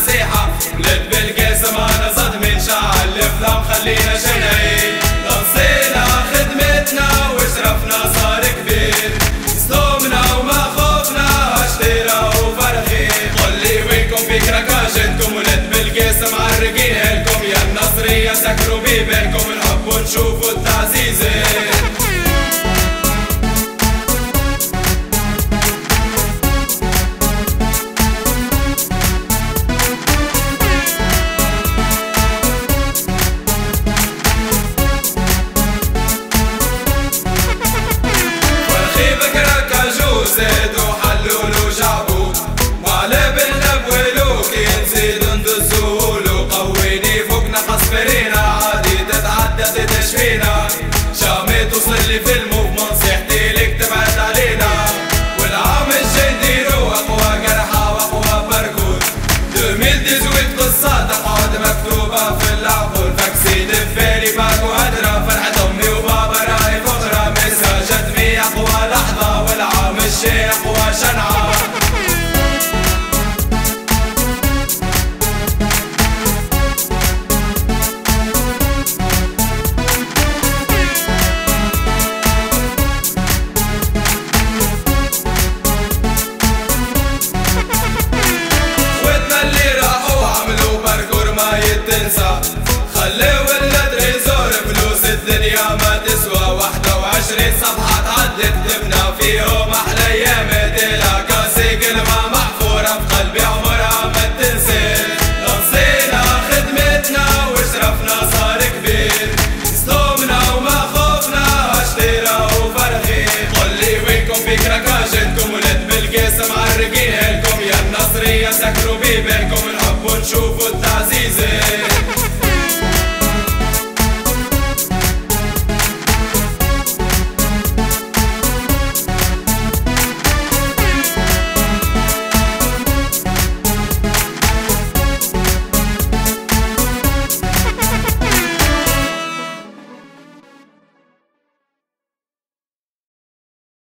نصيحة. ولد بالقاسم أنا صدمة نشعل الأفلام خلينا شنعين نصينا خدمتنا وشرفنا صار كبير. صدومنا وما خوفنا هشتيرة وفرحين. قولي وينكم فكرة كاجنكم ولد بالقاسم عرقين لكم. يا النصرية سكروا بيبالكم نحبوا نشوفوا التعزيزين اللي في تنسى. خلي ولد ريزور فلوس الدنيا ما تسوى. واحدة وعشرين صفحة تعدت كتبنا فيهم أحلى أيام ديلا كاسي كلمة محفورة. في قلبي عمرها ما تنسي نصينا خدمتنا وشرفنا صار كبير. صومنا وما خفنا اشترا وفرحين. قل لي وينكم فكرة كاجنكم ولد بالقيس معرقين لكم يا النصرية سكروا بيبانكم نحبوا نشوفوا التعزيزين.